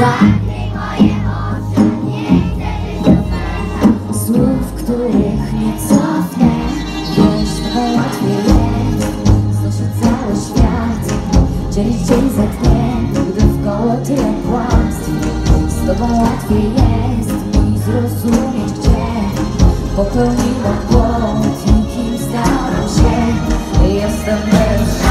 Zamknij moje nie chcę Słów, których nie cofnę Wiesz, to łatwiej jest Znosić cały świat Dzielić dzień za dniem Gdy w koło tyle kłamstw Z tobą łatwiej jest Mi zrozumieć, gdzie Popełniłam błąd I kim stałam się? Jestem bez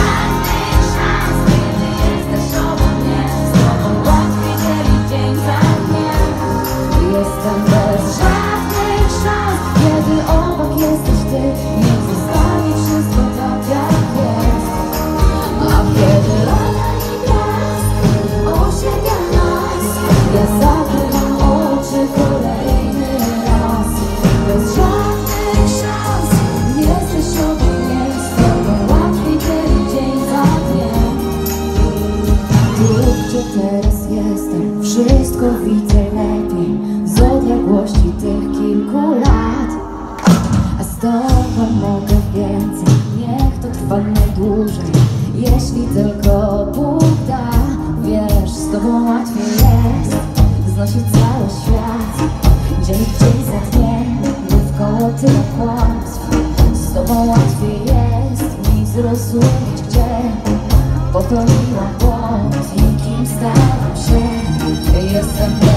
więcej, niech to trwa najdłużej. Jeśli tylko Bóg da Wiesz, z tobą łatwiej jest Znosić cały świat. Dzień w dzień za dniem, gdy w koło tyle kłamstw. Z tobą łatwiej jest mi zrozumieć, gdzie Popełniłam błąd i kim stałam się. Jestem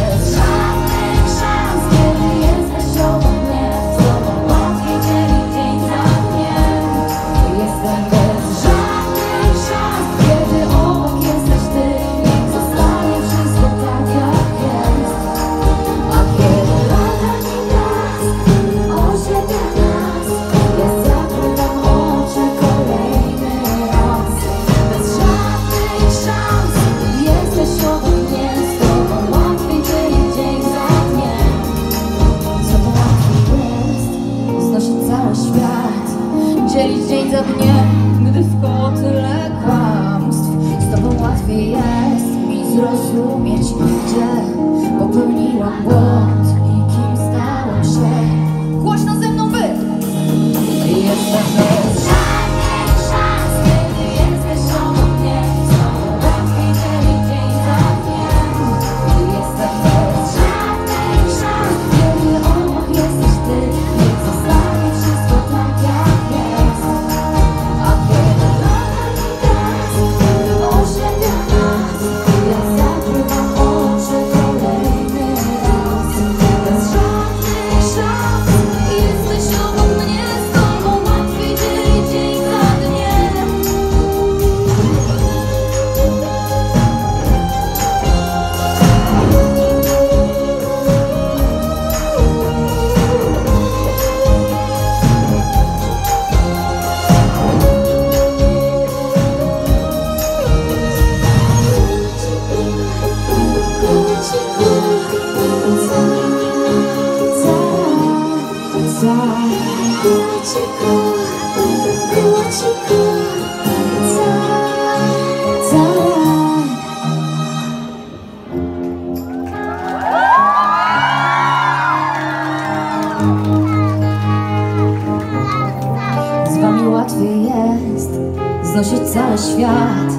cały świat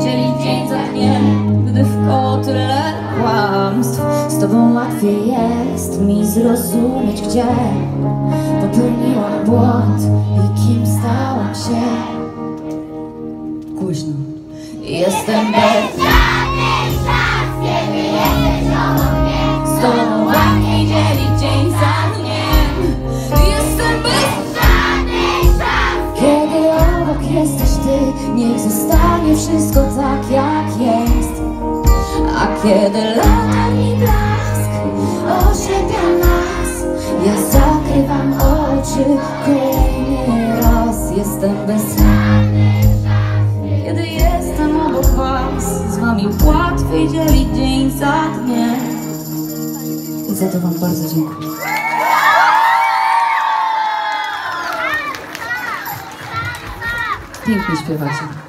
Dzielić dzień za dniem, gdy w koło tyle kłamstw Z tobą łatwiej jest mi zrozumieć, gdzie Popełniłam błąd i kim stałam się Głośno Jestem bez Żadnych szans, kiedy jesteś obok mnie Z tobą łatwiej dzielić dzień za dniem wszystko tak jak jest. A kiedy lata mi blask osiedla nas, ja zakrywam oczy kolejny raz. Jestem bez Kiedy jestem obok was, z wami łatwiej dzielić dzień za dniem. I za to wam bardzo dziękuję. Pięknie śpiewacie.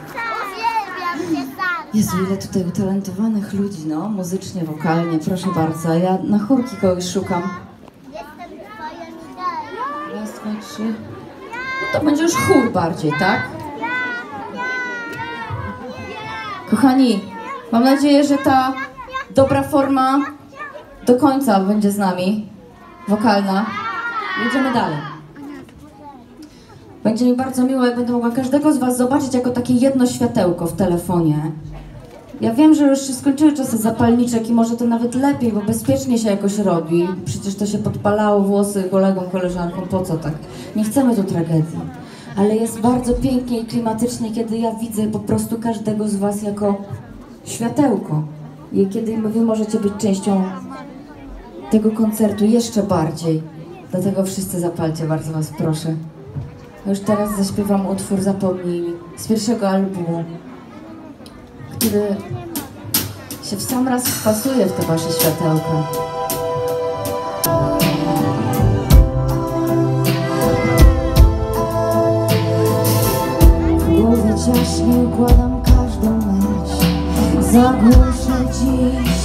Jezu, ile tutaj utalentowanych ludzi, no, muzycznie, wokalnie, proszę bardzo. Ja na chórki kogoś szukam. Jestem twoją ideą. Raz, dwa, trzy. No to będzie już chór bardziej, tak? Kochani, mam nadzieję, że ta Dobra forma do końca będzie z nami. Wokalna. Jedziemy dalej. Będzie mi bardzo miło, jak będę mogła każdego z Was zobaczyć jako takie jedno światełko w telefonie. Ja wiem, że już się skończyły czasy zapalniczek i może to nawet lepiej, bo bezpiecznie się jakoś robi. Przecież to się podpalało włosy kolegom, koleżankom, po co tak? Nie chcemy tu tragedii. Ale jest bardzo pięknie i klimatycznie, kiedy ja widzę po prostu każdego z Was jako światełko. I kiedy Wy możecie być częścią tego koncertu jeszcze bardziej. Dlatego wszyscy zapalcie, bardzo Was proszę. Już teraz zaśpiewam utwór Zapomnij z pierwszego albumu, który się w sam raz wpasuje w te Wasze światełka. W głowie ciaśnie układam każdą myśl Zagłuszę dziś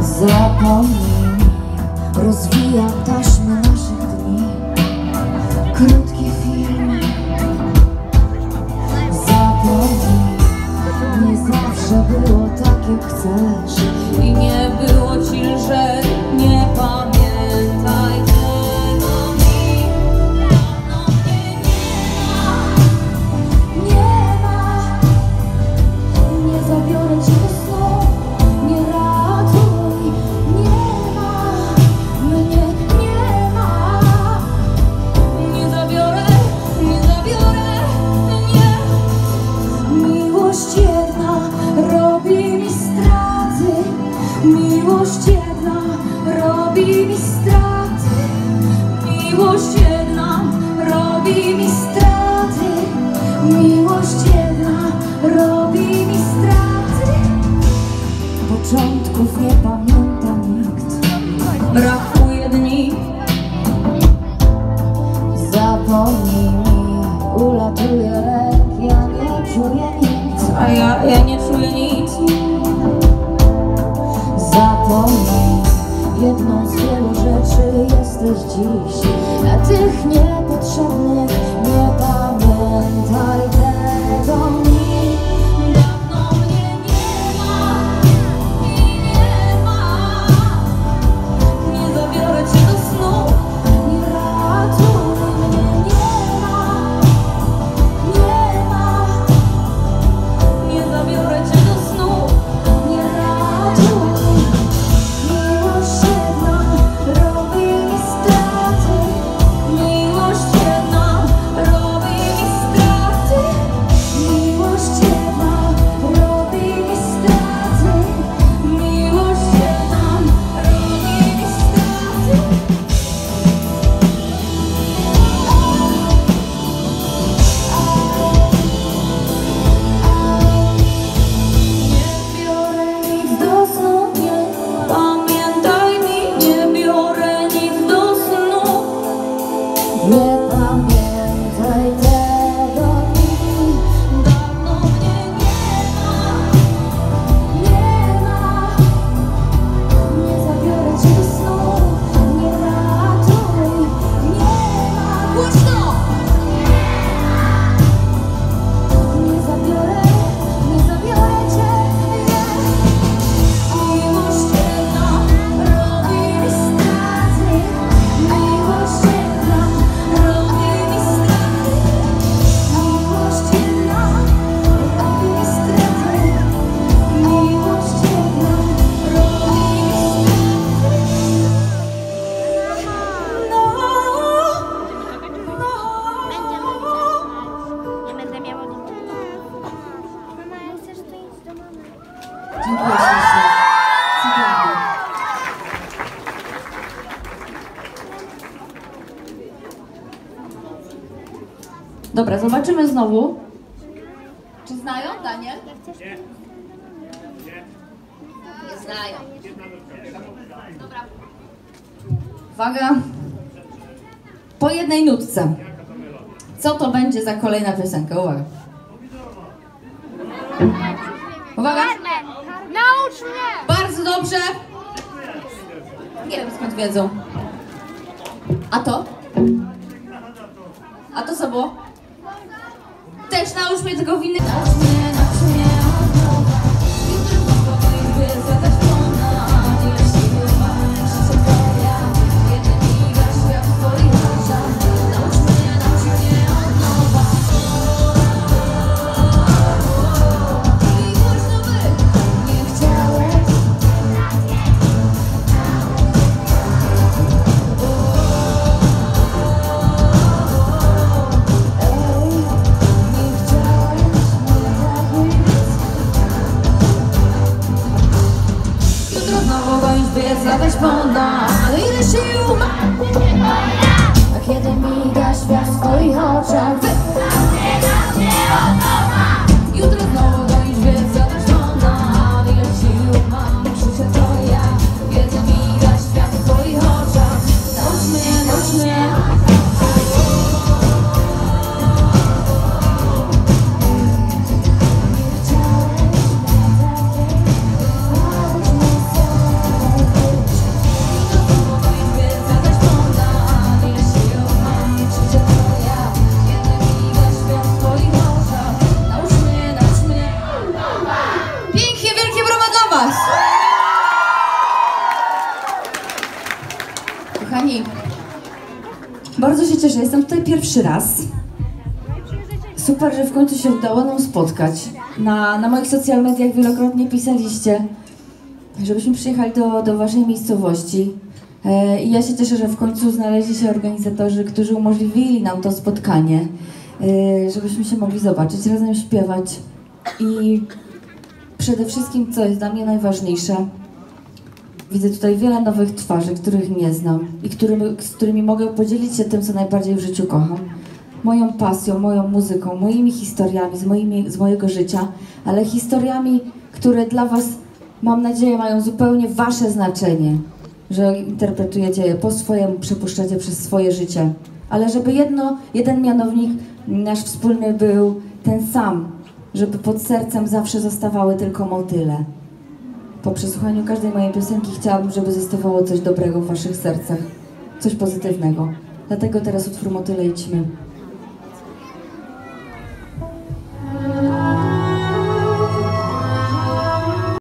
Zapomnij zawsze było tak jak chcesz I nie było ci lżej Początków nie pamięta nikt Brakuje dni. Zapomnij mi Ulatuje lek Ja nie czuję nic. A ja, ja nie czuję nic. Zapomnij Jedną z wielu rzeczy jesteś dziś. A tych niepotrzebnych Dobra, zobaczymy znowu. Czy znają, Daniel? Nie znają. Dobra. Uwaga. Po jednej nutce. Co to będzie za kolejna piosenka? Uwaga. Uwaga. Naucz mnie! Bardzo dobrze. Nie wiem skąd wiedzą. A to? A to co było? Też naucz mnie ile sił mam A kiedy miga świat w twoich oczach Kochani, bardzo się cieszę, jestem tutaj pierwszy raz. Super, że w końcu się udało nam spotkać. Na, na moich social mediach wielokrotnie pisaliście, żebyśmy przyjechali do, do waszej miejscowości. E, I ja się cieszę, że w końcu znaleźli się organizatorzy, którzy umożliwili nam to spotkanie, e, żebyśmy się mogli zobaczyć, razem śpiewać. I przede wszystkim, co jest dla mnie najważniejsze, widzę tutaj wiele nowych twarzy, których nie znam i z którymi mogę podzielić się tym, co najbardziej w życiu kocham. Moją pasją, moją muzyką, moimi historiami z, moimi, z mojego życia, ale historiami, które dla Was, mam nadzieję, mają zupełnie Wasze znaczenie, że interpretujecie je po swojemu, przepuszczacie przez swoje życie. Ale żeby jedno, jeden mianownik nasz wspólny był ten sam, żeby pod sercem zawsze zostawały tylko motyle. Po przesłuchaniu każdej mojej piosenki chciałabym, żeby zostawało coś dobrego w waszych sercach, coś pozytywnego. Dlatego teraz utwór Motyle idźmy.